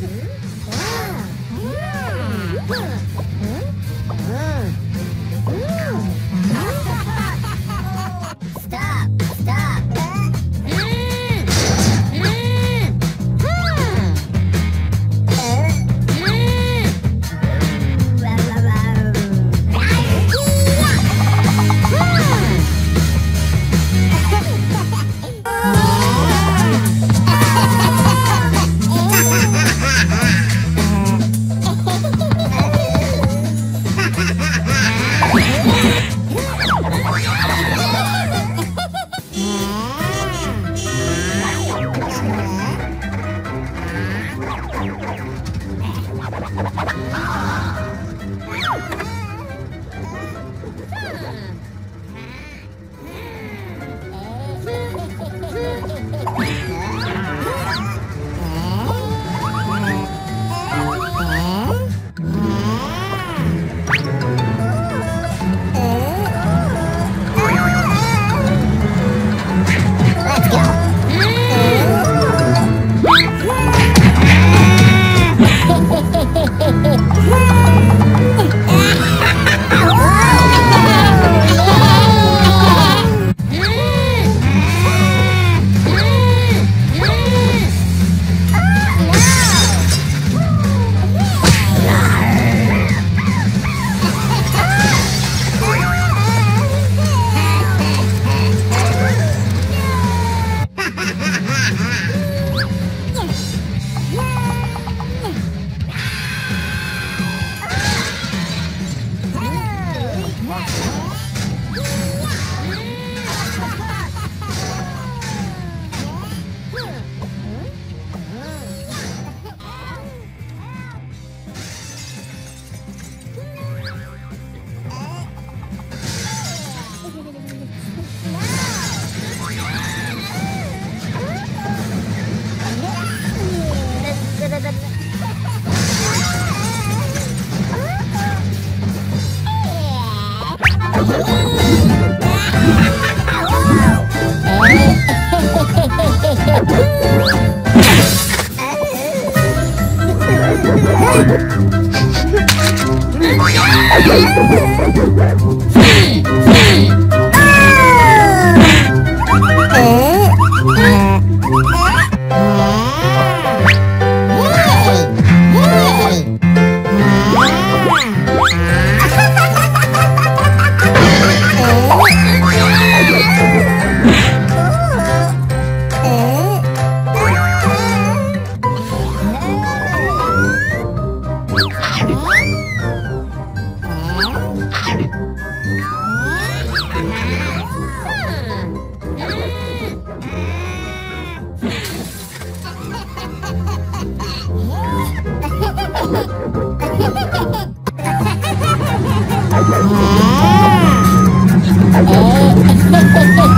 Mm-hmm. Wow. Wow. 아. 어. 어, 어, 어.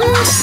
Hmm.